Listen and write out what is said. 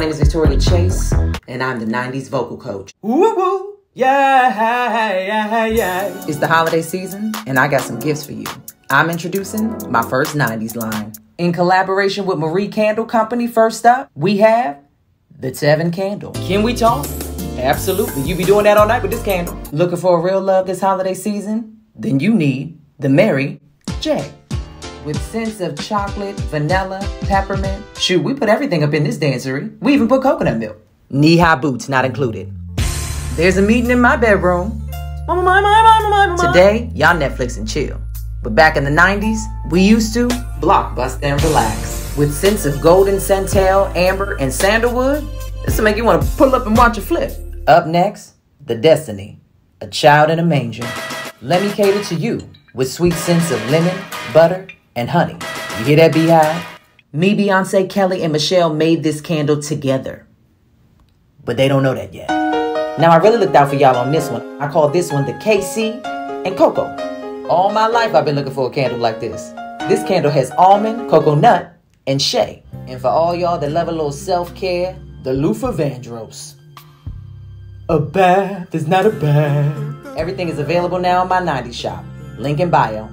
name is Victoria Chase, and I'm the 90s vocal coach. Woo woo, yeah, yeah, yeah. It's the holiday season, and I got some gifts for you. I'm introducing my first 90s line. In collaboration with Marie Candle Company, first up, we have the Tevin Candle. Can we talk? Absolutely. You be doing that all night with this candle. Looking for a real love this holiday season? Then you need the Mary J. With scents of chocolate, vanilla, peppermint. Shoot, we put everything up in this dancery. We even put coconut milk. Knee high boots not included. There's a meeting in my bedroom. Mama. Today, y'all Netflix and chill. But back in the 90s, we used to blockbuster and relax. With scents of golden centel, amber, and sandalwood, this will make you want to pull up and watch a flip. Up next, The Destiny, a child in a manger. Let me cater to you with sweet scents of lemon, butter, and honey. You hear that, BeyHive? Me, Beyonce, Kelly, and Michelle made this candle together. But they don't know that yet. Now, I really looked out for y'all on this one. I call this one the KC and Cocoa. All my life, I've been looking for a candle like this. This candle has almond, cocoa nut, and shea. And for all y'all that love a little self care, the Loofah Vandross. A bath is not a bath. Everything is available now in my 90s shop. Link in bio.